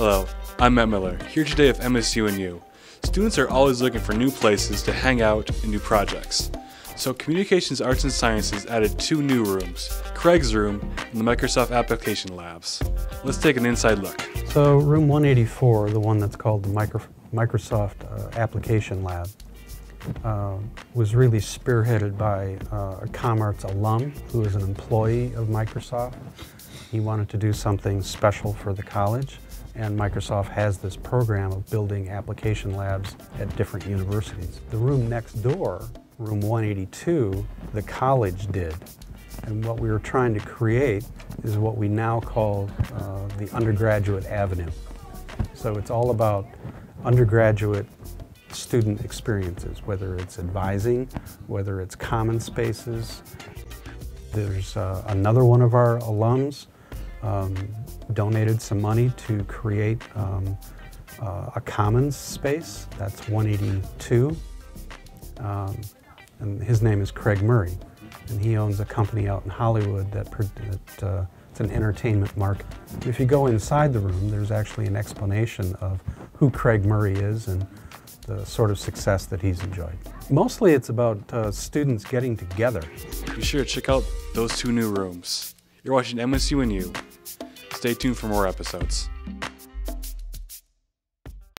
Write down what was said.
Hello, I'm Matt Miller, here today with MSU and U. Students are always looking for new places to hang out and do projects. So Communications Arts and Sciences added two new rooms, Craig's room and the Microsoft Application Labs. Let's take an inside look. So room 184, the one that's called the Micro Microsoft uh, Application Lab, uh, was really spearheaded by uh, a ComArts alum who is an employee of Microsoft. He wanted to do something special for the college and Microsoft has this program of building application labs at different universities. The room next door room 182, the college did. And what we were trying to create is what we now call uh, the undergraduate avenue. So it's all about undergraduate student experiences, whether it's advising, whether it's common spaces. There's uh, another one of our alums um, donated some money to create um, uh, a commons space. That's 182. Um, and his name is Craig Murray, and he owns a company out in Hollywood that, that uh, it's an entertainment market. If you go inside the room, there's actually an explanation of who Craig Murray is and the sort of success that he's enjoyed. Mostly it's about uh, students getting together. Be sure to check out those two new rooms. You're watching MSU and U. Stay tuned for more episodes.